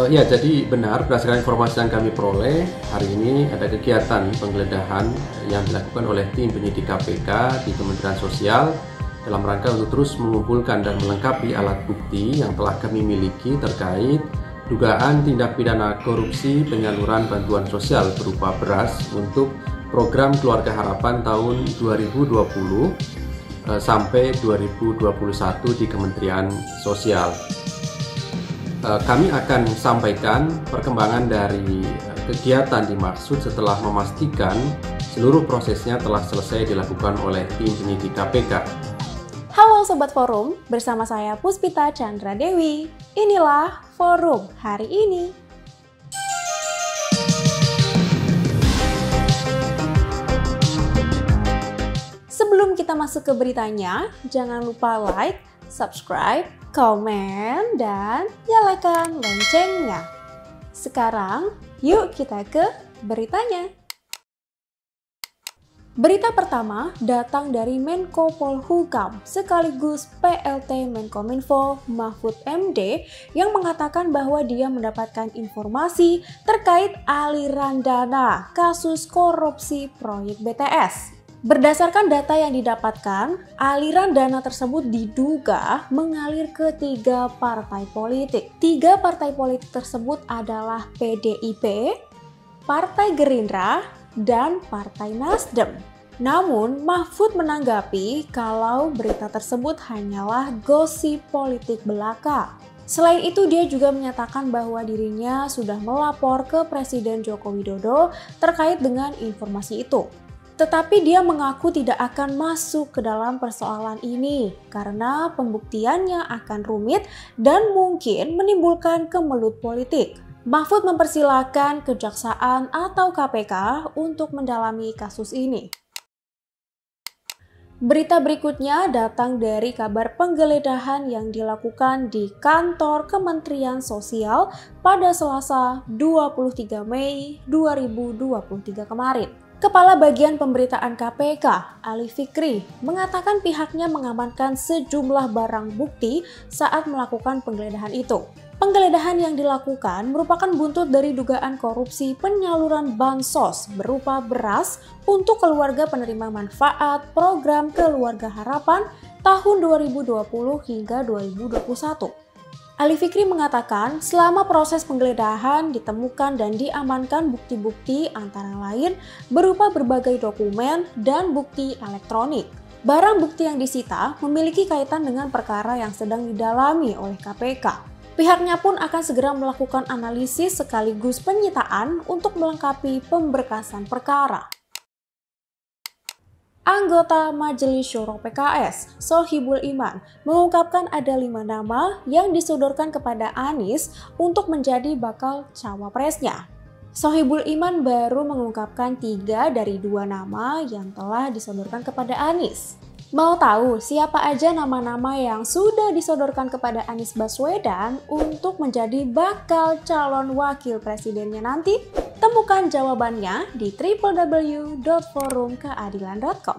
Uh, ya, jadi benar berdasarkan informasi yang kami peroleh hari ini ada kegiatan penggeledahan yang dilakukan oleh tim penyidik KPK di Kementerian Sosial dalam rangka untuk terus mengumpulkan dan melengkapi alat bukti yang telah kami miliki terkait dugaan tindak pidana korupsi penyaluran bantuan sosial berupa beras untuk program Keluarga Harapan tahun 2020 eh, sampai 2021 di Kementerian Sosial. Eh, kami akan sampaikan perkembangan dari eh, kegiatan dimaksud setelah memastikan seluruh prosesnya telah selesai dilakukan oleh tim penyidik KPK. Halo Sobat Forum, bersama saya Puspita Chandra Dewi. Inilah Forum hari ini. Sebelum kita masuk ke beritanya, jangan lupa like, subscribe, komen, dan nyalakan loncengnya. Sekarang, yuk kita ke beritanya. Berita pertama datang dari Menko Polhukam sekaligus PLT Menkominfo Mahfud MD yang mengatakan bahwa dia mendapatkan informasi terkait aliran dana kasus korupsi proyek BTS. Berdasarkan data yang didapatkan, aliran dana tersebut diduga mengalir ke tiga partai politik. Tiga partai politik tersebut adalah PDIP, Partai Gerindra, dan Partai Nasdem. Namun, Mahfud menanggapi kalau berita tersebut hanyalah gosip politik belaka. Selain itu, dia juga menyatakan bahwa dirinya sudah melapor ke Presiden Joko Widodo terkait dengan informasi itu. Tetapi dia mengaku tidak akan masuk ke dalam persoalan ini karena pembuktiannya akan rumit dan mungkin menimbulkan kemelut politik. Mahfud mempersilahkan kejaksaan atau KPK untuk mendalami kasus ini. Berita berikutnya datang dari kabar penggeledahan yang dilakukan di kantor Kementerian Sosial pada Selasa 23 Mei 2023 kemarin. Kepala Bagian Pemberitaan KPK, Ali Fikri, mengatakan pihaknya mengamankan sejumlah barang bukti saat melakukan penggeledahan itu. Penggeledahan yang dilakukan merupakan buntut dari dugaan korupsi penyaluran bansos berupa beras untuk keluarga penerima manfaat program Keluarga Harapan tahun 2020 hingga 2021. Ali Fikri mengatakan selama proses penggeledahan ditemukan dan diamankan bukti-bukti antara lain berupa berbagai dokumen dan bukti elektronik. Barang bukti yang disita memiliki kaitan dengan perkara yang sedang didalami oleh KPK. Pihaknya pun akan segera melakukan analisis sekaligus penyitaan untuk melengkapi pemberkasan perkara. Anggota Majelis Syuro PKS, Sohibul Iman, mengungkapkan ada lima nama yang disodorkan kepada Anies untuk menjadi bakal cawapresnya. Sohibul Iman baru mengungkapkan tiga dari dua nama yang telah disodorkan kepada Anies. Mau tahu siapa aja nama-nama yang sudah disodorkan kepada Anies Baswedan untuk menjadi bakal calon wakil presidennya nanti? Temukan jawabannya di www.forumkeadilan.com.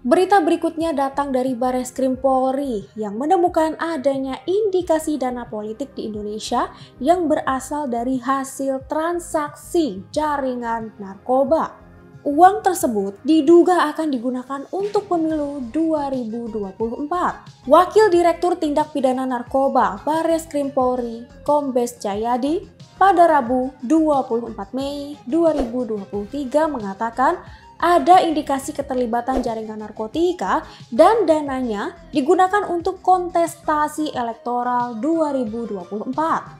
Berita berikutnya datang dari Bares Krim Polri yang menemukan adanya indikasi dana politik di Indonesia yang berasal dari hasil transaksi jaringan narkoba. Uang tersebut diduga akan digunakan untuk pemilu 2024. Wakil Direktur Tindak Pidana Narkoba Bares Krim Polri, Kombes Jayadi, pada Rabu 24 Mei 2023 mengatakan ada indikasi keterlibatan jaringan narkotika dan dananya digunakan untuk kontestasi elektoral 2024.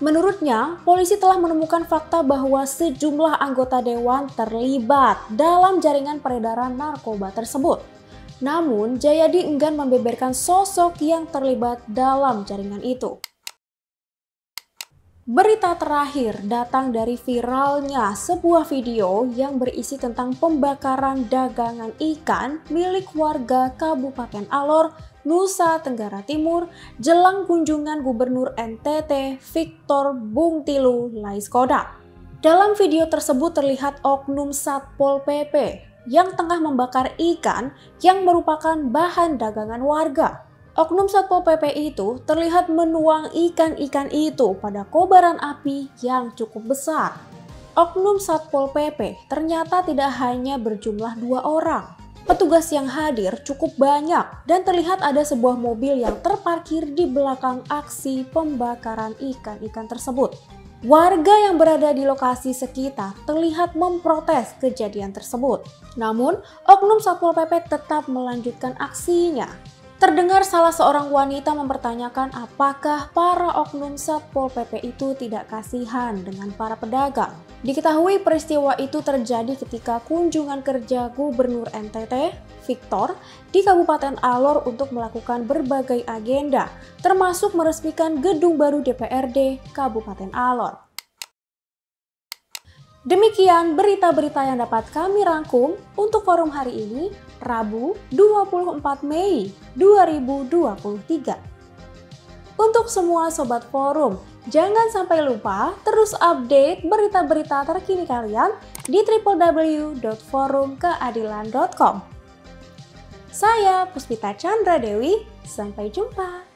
Menurutnya, polisi telah menemukan fakta bahwa sejumlah anggota dewan terlibat dalam jaringan peredaran narkoba tersebut. Namun, Jayadi enggan membeberkan sosok yang terlibat dalam jaringan itu. Berita terakhir datang dari viralnya sebuah video yang berisi tentang pembakaran dagangan ikan milik warga Kabupaten Alor Nusa Tenggara Timur jelang kunjungan Gubernur NTT Victor Bungtilu Laiskoda. Dalam video tersebut terlihat oknum Satpol PP yang tengah membakar ikan yang merupakan bahan dagangan warga. Oknum Satpol PP itu terlihat menuang ikan-ikan itu pada kobaran api yang cukup besar. Oknum Satpol PP ternyata tidak hanya berjumlah dua orang. Petugas yang hadir cukup banyak dan terlihat ada sebuah mobil yang terparkir di belakang aksi pembakaran ikan-ikan tersebut. Warga yang berada di lokasi sekitar terlihat memprotes kejadian tersebut. Namun, oknum Satpol PP tetap melanjutkan aksinya Terdengar salah seorang wanita mempertanyakan apakah para oknum Satpol PP itu tidak kasihan dengan para pedagang. Diketahui peristiwa itu terjadi ketika kunjungan kerja Gubernur NTT, Victor, di Kabupaten Alor untuk melakukan berbagai agenda, termasuk meresmikan gedung baru DPRD Kabupaten Alor. Demikian berita-berita yang dapat kami rangkum untuk forum hari ini, Rabu 24 Mei 2023. Untuk semua sobat forum, jangan sampai lupa terus update berita-berita terkini kalian di www.forumkeadilan.com. Saya Puspita Chandra Dewi, sampai jumpa.